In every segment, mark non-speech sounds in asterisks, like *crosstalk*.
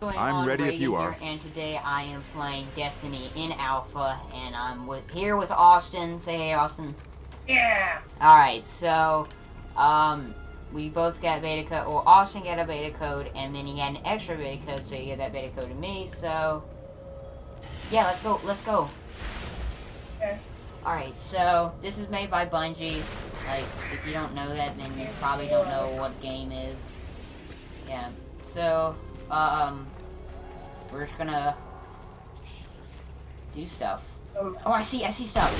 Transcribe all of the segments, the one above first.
I'm ready if you are. here, and today I am playing Destiny in Alpha, and I'm with here with Austin. Say hey, Austin. Yeah. Alright, so, um, we both got beta code. Well, Austin got a beta code, and then he had an extra beta code, so he gave that beta code to me, so. Yeah, let's go. Let's go. Okay. Alright, so, this is made by Bungie. Like, if you don't know that, then you probably don't know what game is. Yeah, so, um, we're just gonna do stuff. Oh, I see, I see stuff.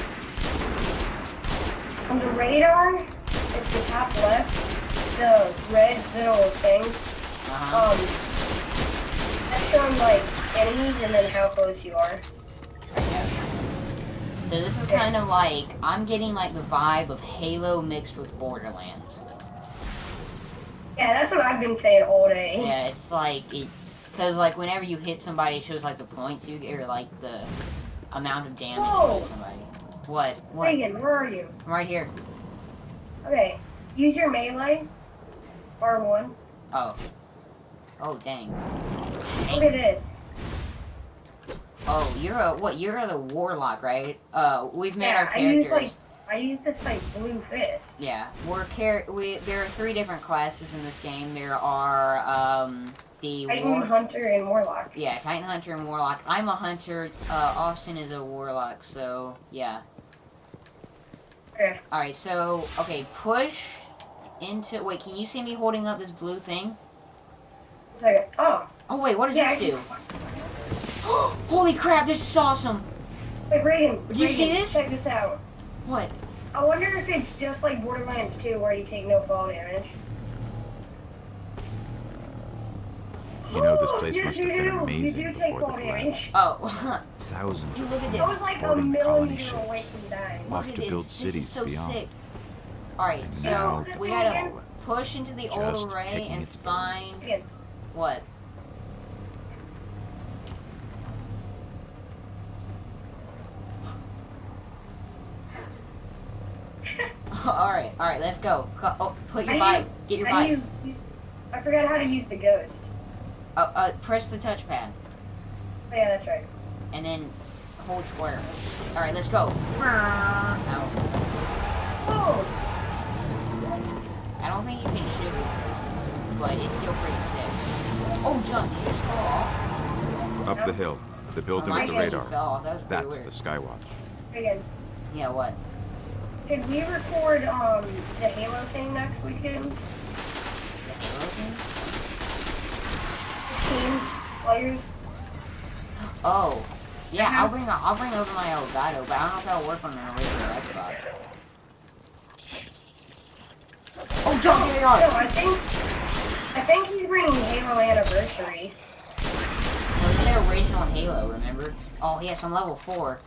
on the radar, it's the top left, the red little thing. Uh-huh. Um, that's showing like enemies and then how close you are. So this is kind of like I'm getting like the vibe of Halo mixed with Borderlands. Yeah, that's what I've been saying all day. Yeah, it's like it's because like whenever you hit somebody, it shows like the points you get or like the amount of damage you Whoa. to somebody. What? What? Reagan, where are you? I'm right here. Okay, use your melee. R1. Oh. Oh dang. Look at this. Oh, you're a what? You're the warlock, right? Uh, we've made Yeah, our I use like characters. I use this like blue fist. Yeah, we're care. we There are three different classes in this game. There are um the Titan, war- Hunter, and Warlock. Yeah, Titan Hunter and Warlock. I'm a Hunter. Uh, Austin is a Warlock. So yeah. Okay. All right. So okay, push into. Wait, can you see me holding up this blue thing? Second. Oh, Oh wait, what does yeah. I this do? *gasps* Holy crap! This is awesome. Wait, Reagan. Do you see this? Check this out. What? I wonder if it's just like Borderlands 2 where you take no fall damage. You know, this *gasps* place must have been amazing do before the damage. collapse. Oh, Thousands *laughs* dude, look at this. was like a boarding colony ships. from dying. Off Look to at build this. cities so beyond. sick. All right, And so now, we gotta push into the old array and its bones. find what? All right, all right, let's go. Oh, put your I bike. use- Get your I bike. use- I forgot how to use the ghost. Uh, uh, press the touchpad Oh, yeah, that's right. and then hold square. All right, let's go. Ow. Oh, I don't think you can shoot with this, but it's still pretty sick. Oh, jump! Did you just fall off? Up the hill, the building My with the radar. That That's weird. the Skywatch. Reagan, Yeah, what? Could we record um the Halo thing next weekend? The Halo thing? Team players. Oh, yeah. Uh-huh. I'll bring I'll bring over my Elgato, but I don't know if that'll work on an original Xbox. Oh, jump! No. I think I think he's bringing Halo Anniversary. No, it's the original Halo. Remember? Oh yes, I'm level four.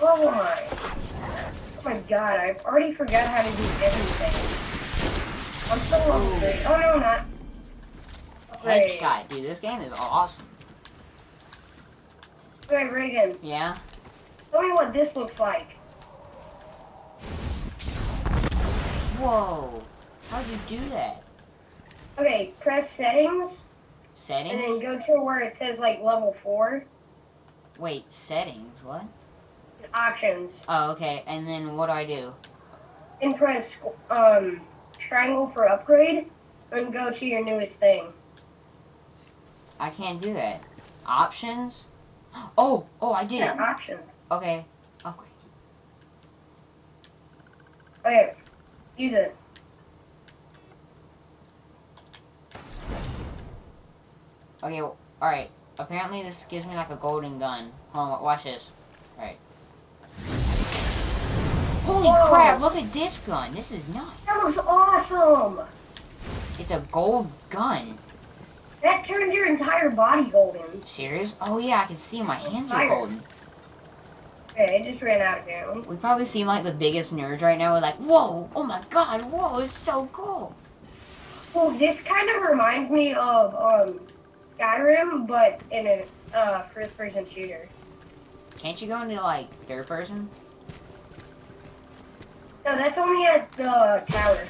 Oh my. Oh my god, I already forgot how to do everything. I'm Ooh. three. Oh no, not. Wait. Headshot, dude. This game is awesome. Wait, Reagan, Yeah. tell me what this looks like. Whoa. How'd you do that? Okay, press settings, Settings? and then go to where it says like level 4. Wait, settings? What? Options. Oh, okay. And then what do I do? And press um triangle for upgrade, and go to your newest thing. I can't do that. Options? *gasps* Oh, oh, I did Yeah, it. options. Okay. Okay. Okay, use it. Okay, well, alright. Apparently this gives me like a golden gun. Hold on, watch this. Alright. Holy Whoa. crap, look at this gun. This is nuts. That was awesome! It's a gold gun. That turned your entire body golden. Serious? Oh yeah, I can see my hands are golden. Okay, it just ran out apparently. We probably seem like the biggest nerds right now. We're like, whoa, oh my god, whoa, it's so cool. Well, this kind of reminds me of um Skyrim, but in a uh, first-person shooter. Can't you go into like third person? No, that's only at the tower.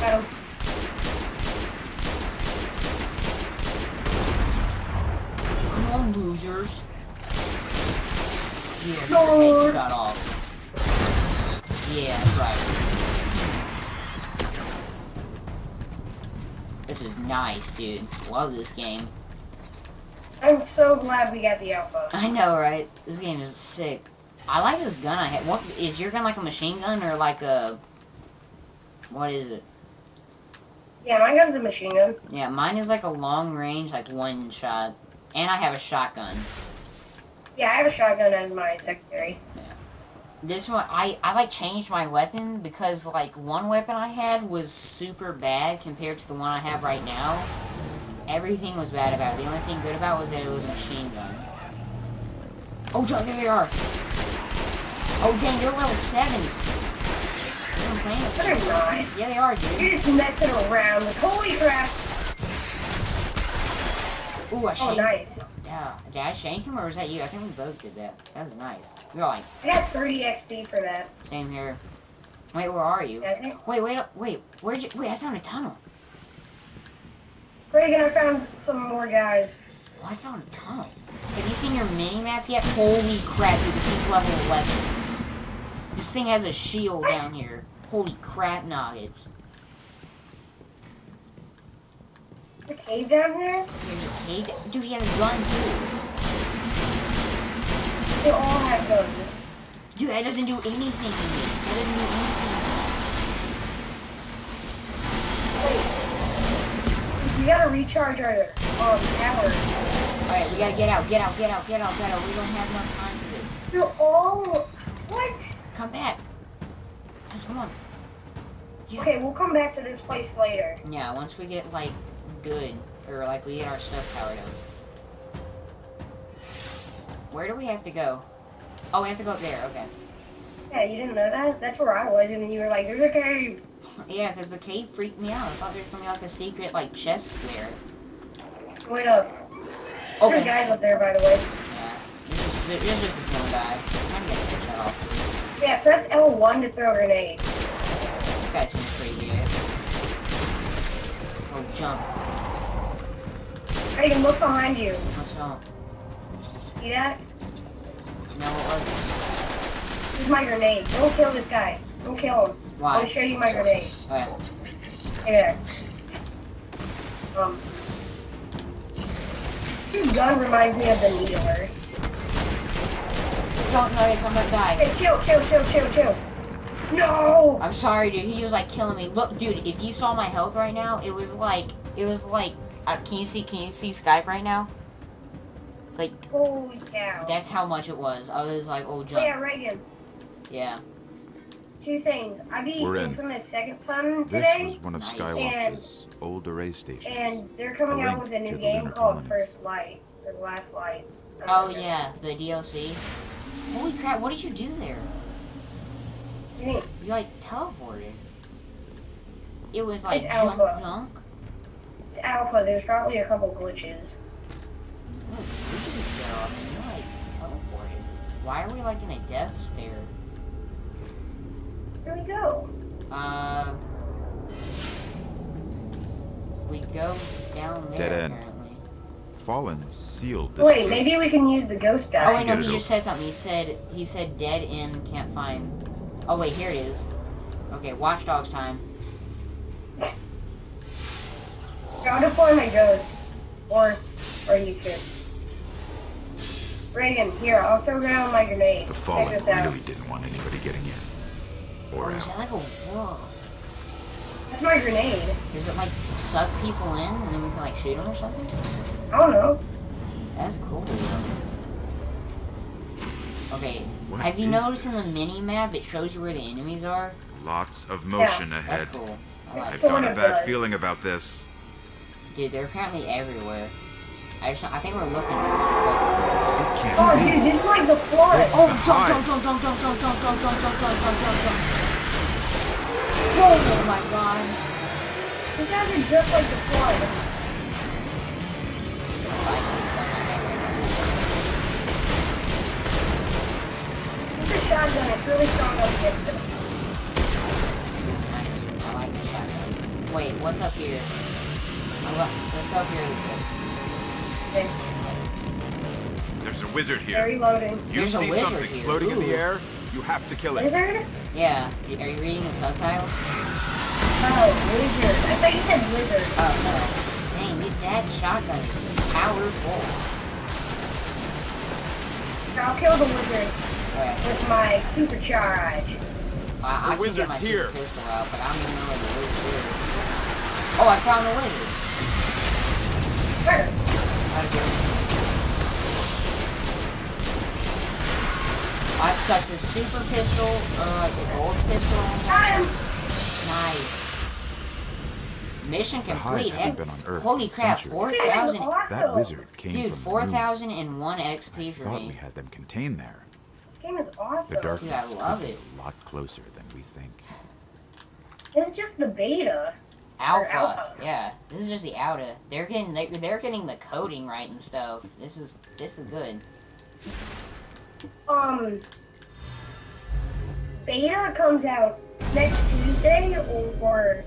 Uh, come on, losers. Yeah, No. shot off. Yeah, that's right. This is nice, dude. Love this game. I'm so glad we got the alpha. I know, right? This game is sick. I like this gun I have. What is your gun like a machine gun or like a what is it? Yeah, my gun's a machine gun. Yeah, mine is like a long range, like one shot, and I have a shotgun. Yeah, I have a shotgun as my secondary. This one, I I like changed my weapon because like one weapon I had was super bad compared to the one I have right now. Everything was bad about it. The only thing good about it was that it was a machine gun. Oh, John, there they are. Oh, dang, you're level seven. You're not playing this They're not. Yeah, they are, dude. You're just messing around. Holy crap. Ooh, I Oh, nice. Yeah, did I shank him or was that you? I think we both did that. That was nice. We were like, I got 30 XP for that. same here. Wait, where are you? Wait, wait, wait. Where'd you? Wait, I found a tunnel. Reagan, I found some more guys. Oh, I found a tunnel. Have you seen your mini map yet? Holy crap, dude, this thing's level 11. This thing has a shield down here. Holy crap nuggets. The cave down there? There's a cave. Dude, he has a gun too. They all have guns. Dude, that doesn't do anything to me. That doesn't do anything. Wait. We gotta recharge our um, tower. Alright, we gotta get out, get out, get out, get out, get out. We don't have enough time for this. They're all. What? Come back. Guys, Come on. Yeah. Okay, we'll come back to this place later. Yeah, once we get, like, good, or, like, we get our stuff powered up. Where do we have to go? Oh, we have to go up there, okay. Yeah, you didn't know that? That's where I was, and then you were like, there's a cave. *laughs* Yeah, because the cave freaked me out. I thought there was going to be, like, a secret, like, chest there. Wait up. There's Okay. guys up there, by the way. Yeah. This is, this is just one guy. I'm trying to get a headshot off. Yeah, press L1 to throw a grenade. Seems pretty good. Oh, jump. Reagan, look behind you. What's up? See that? No, what was? This my grenade. Don't kill this guy. Don't kill him. Why? I'll show you my grenade. Okay. Hey there. Um. This gun reminds me of the needler. Don't nuggets, I'm gonna die. Hey, chill, chill, chill, chill, chill. No! I'm sorry, dude. He was like killing me. Look, dude. If you saw my health right now, it was like, it was like. Uh, can you see? Can you see Skype right now? It's like Holy cow. that's how much it was. I was like, oh, yeah, jump. Reagan. Yeah. Two things. I beat We're in. Infamous Second Son This was one of Nice. Skywatch's old array stations. and they're coming out with a new game called colonies. First Light. Or Last Light. Oh yeah, the DLC. Holy crap! What did you do there? You think You like teleported. It was like It's junk, alpha. junk. it's alpha, there's probably a couple glitches. It was weird, though. I mean, you like teleported. Why are we like in a death stare? Here we go. Uh, we go down there Dead end. Apparently. Fallen sealed this Wait, gate. maybe we can use the ghost guy. Oh wait, no, he just said something. He said he said dead end can't find. Oh wait, here it is. Okay, Watchdogs time. I'll deploy my ghost. Or, or you could. Reagan, here, I'll throw down my grenade. The Check Fallen really didn't want anybody getting in. Oh, Or is that like a whoa? That's my grenade. Does it like suck people in and then we can like shoot them or something? I don't know. That's cool. Okay, What have you is noticed in the mini map it shows you where the enemies are? Lots of motion That's ahead. cool. I like I've got a bad does. feeling about this. Dude, they're apparently everywhere. I just, I think we're looking. Wait. It can't Oh, be. dude, this is like the flood. Oh, the jump, jump, jump, jump, jump, jump, jump, jump, jump, jump, jump, jump, jump. Oh my god. These guys are just like the flood. Really strong up against. Nice. I like the shotgun. Wait, what's up here? Oh, let's go up here. Okay, There's a wizard They're here. reloading. You There's see wizard something here. floating in the air? You have to kill it. Wizard? Yeah. Are you reading the subtitles? Oh, wizard. I thought you said wizard. Oh, no. Dang, dude, that shotgun is powerful. I'll kill the wizard Wait, with my supercharge. I, I can get wizard's my here. pistol out, but I don't even know where the wizard is. Oh, I found the wizard. Where? How'd it go? Uh, so it's a super pistol, uh, like a gold pistol. Got him. Nice. Mission The hive complete. hadn't been on Earth Holy crap, 4,000. That wizard came Dude, from the moon. 4,001 I XP for thought we had them contained there. This game is awesome. The darkness Dude, I love could be it. a lot closer than we think. It's just the beta. Alpha. alpha. Yeah, this is just the alpha. They're getting they're, they're getting the coding right and stuff. This is this is good. Um, beta comes out next Tuesday or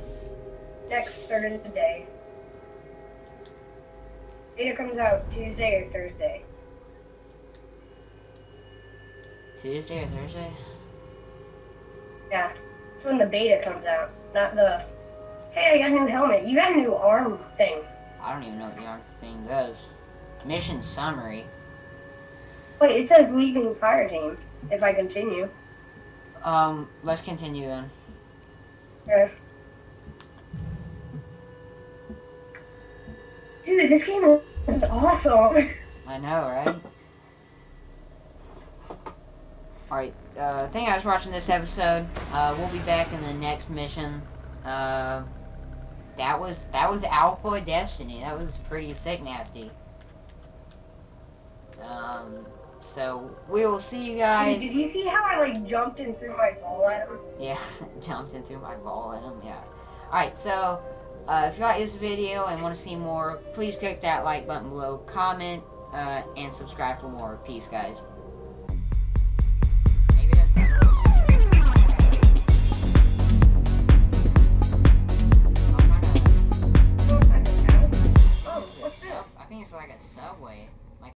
next Thursday. Beta comes out Tuesday or Thursday. Tuesday or Thursday? Yeah, that's when the beta comes out, not the. Hey, I got a new helmet. You got a new arm thing. I don't even know what the arm thing does. Mission summary. Wait, it says leaving fire team. If I continue. Um, let's continue then. Yeah. Dude, this game is awesome. *laughs* I know, right? Alright, uh, thank you guys for watching this episode. Uh, we'll be back in the next mission. Uh, that was, that was Alpha Destiny. That was pretty sick nasty. Um, so, we will see you guys. did you see how I like jumped in through my ball at him? Yeah, *laughs* jumped in through my ball at him, yeah. Alright, so, uh, if you like this video and want to see more, please click that like button below, comment, uh, and subscribe for more. Peace, guys.